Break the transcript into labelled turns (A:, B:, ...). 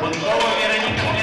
A: Por favor, Verónica.